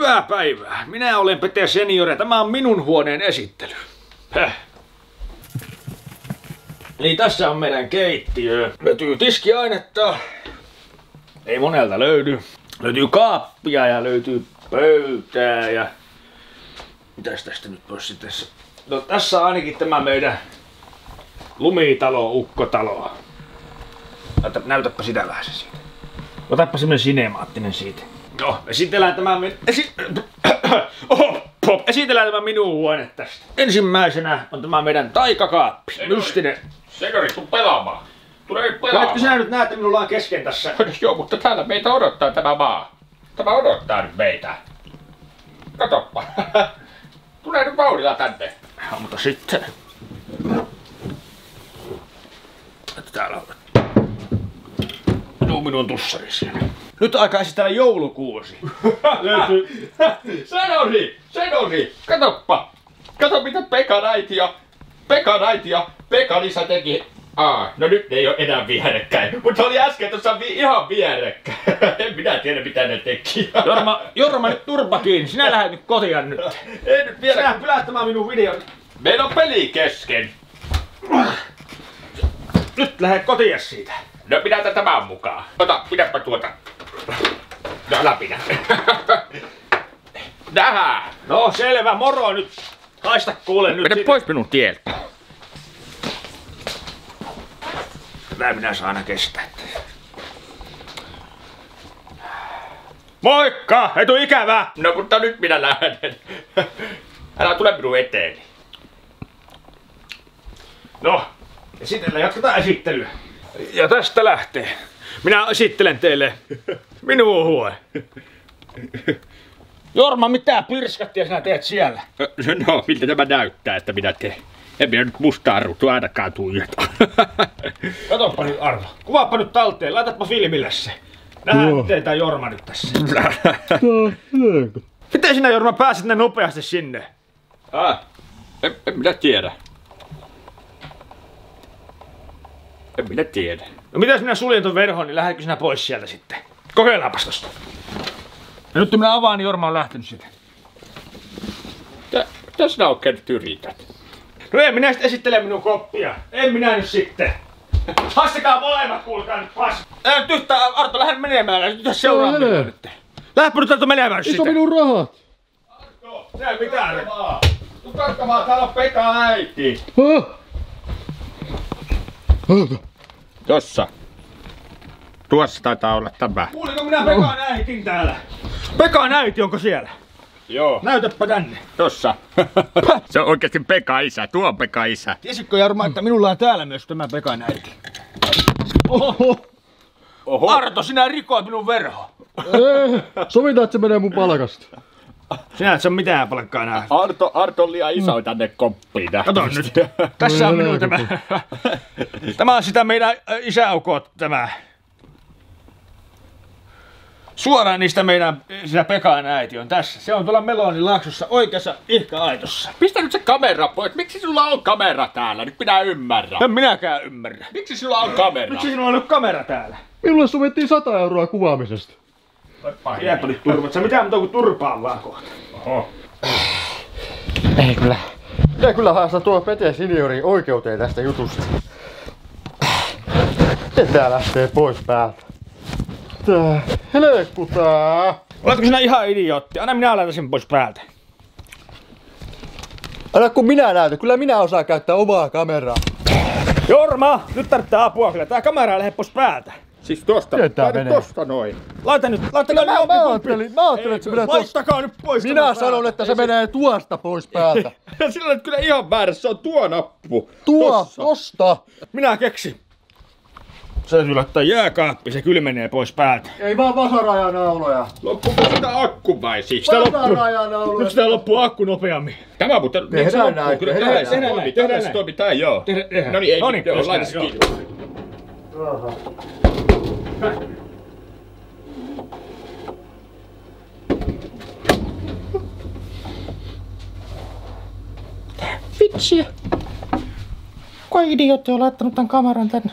Hyvää päivää. Minä olen Pete Senior ja tämä on minun huoneen esittely. Häh. Eli tässä on meidän keittiö. Löytyy tiskiainetta. Ei monelta löydy. Löytyy kaappia ja löytyy pöytää ja... Mitäs tästä nyt voisi tässä? No tässä on ainakin tämä meidän lumitalo, ukkotalo. Näytä, näytäpä sitä vähän se siitä. Otappa semmonen sinemaattinen siitä. No, esitellään tämä... Min... Esi... Oho, pop. Esitellään tämä minun huone tästä. Ensimmäisenä on tämä meidän taikakaappi. Mystinen. Sekari, tuu pelaamaan. Tule nyt Etkö pelaamaan. sinä nyt näet, että minulla on kesken tässä? Joo, mutta täällä meitä odottaa tämä maa. Tämä odottaa nyt meitä. Katoppa. Tule nyt vauhdilla tänne. Ja, mutta sitten... Täällä on... Minun, minun tussari siellä. Nyt aika esitellä joulukuusi. Löytyy... Senori! Senori! Katoppa! Kato mitä Pekan äiti ja Pekan äiti ja Pekan isä teki. Aa, no nyt ne ei ole enää vierekkäin. Mutta oli äsken tuossa vi- ihan vierekkäin. en minä tiedä mitä ne teki. Jorma, Jorma nyt turpa kiinni. Sinä lähdet nyt kotia nyt. ei nyt vielä. Sinä pylähtämään minun videon. Meillä on peli kesken. Nyt lähde kotia siitä. No pidä tämän mukaan. Ota, pidäpä tuota. No älä pidä. Tähän. No selvä, moro nyt. Haista kuule nyt. Mene siitä. pois minun tieltä. Tätä minä saan aina kestää. Moikka! Ei tuu ikävää! No mutta nyt minä lähden. Älä tule minun eteeni. No, esitellään, jatketaan esittelyä. Ja tästä lähtee. Minä esittelen teille minun huone. Jorma, mitä pirskattia sinä teet siellä? No, miltä tämä näyttää, että minä teen? En minä nyt mustaa ruutua ainakaan tuijota. Katoppa nyt Arvo. Kuvaappa nyt talteen, laitapa filmille se. Nähdään tää Jorma nyt tässä. Miten sinä Jorma pääsit näin nopeasti sinne? ah, en, en minä tiedä. En minä tiedä. No mitäs minä suljen ton verhon, niin lähdetkö sinä pois sieltä sitten? Kokeillaanpas tosta. Ja nyt kun minä avaan, niin Jorma on lähtenyt siitä. Tä, mitä sinä oikein nyt yrität? No en minä sitten esittele minun koppia. En minä nyt sitten. Haistakaa molemmat, kuulkaa nyt pas. Älä nyt yhtään, Arto, lähde menemään. Nyt seuraa Älä. minua nyt. Lähdepä nyt täältä menemään sitten. minun rahat? Sinä mitään nyt. Tuu katsomaan, täällä on Pekan äiti. Huh? Ota. Tossa. Tuossa taitaa olla tämä. Kuuliko minä Pekan äitin täällä? Pekan äiti, onko siellä? Joo. Näytäpä tänne. Tossa. Se on oikeasti Pekka isä. Tuo on Pekka isä. Tiesitkö Jarma, että minulla on täällä myös tämä Pekan äiti? Oho. Oho. Arto, sinä rikoit minun verho. Eh, sovitaan, että se menee mun palkasta. Sinä et saa mitään palkkaa enää. Arto, Arto on liian iso tänne koppiin. Kato nyt. Tässä on minun tämä. Tämä on sitä meidän isäukot tämä. Suoraan niistä meidän, sitä Pekan äiti on tässä. Se on tuolla Melonin laaksossa oikeassa ihka-aitossa. Pistä nyt se kamera pois. Miksi sulla on kamera täällä? Nyt minä ymmärrän. En minäkään ymmärrä. Miksi sulla on kamera? Miksi sinulla on nyt kamera täällä? Minulle sovittiin 100 euroa kuvaamisesta. Jääpä nyt turvat. Sä mitään muuta kuin turpaan vaan kohta. Oho. Ei kyllä. Pitää kyllä haastaa tuo Pete Seniori oikeuteen tästä jutusta. Tää lähtee pois päältä. Tää helkkuttaa. Oletko sinä ihan idiootti? Anna minä laitan sen pois päältä. Älä kun minä näytän, kyllä minä osaan käyttää omaa kameraa. Jorma, nyt tarvitsee apua kyllä. Tää kamera lähde pois päältä. Siis tosta. Tietää Laita menee. tosta noin. Laita nyt, laita nyt Mä, jompi mä, ajattelin, mä ajattelin, että se menee tuosta. Laittakaa nyt pois. Minä sanon, päältä. että se menee tuosta pois päältä. Sillä olet kyllä ihan väärässä. Se on tuo nappu. Tuo, tosta. Minä keksin. Se täytyy laittaa jääkaappi, se kylmenee pois päältä. Ei vaan vasarajanauloja. Loppuuko sitä akku vai siis? Sitä. Vasarajanauloja. Nyt sitä loppuu akku nopeammin. Tämä muuten... niin Tehdään näin, Kyllä tehdään näin. se näin. Tehdään näin. toimii. Tää joo. Tehdään, tehdään. No niin, ei. Noniin, Joo, just laita näin, se joo. kiinni. Vitsiä. Kuka idiootti on laittanut tämän kameran tänne?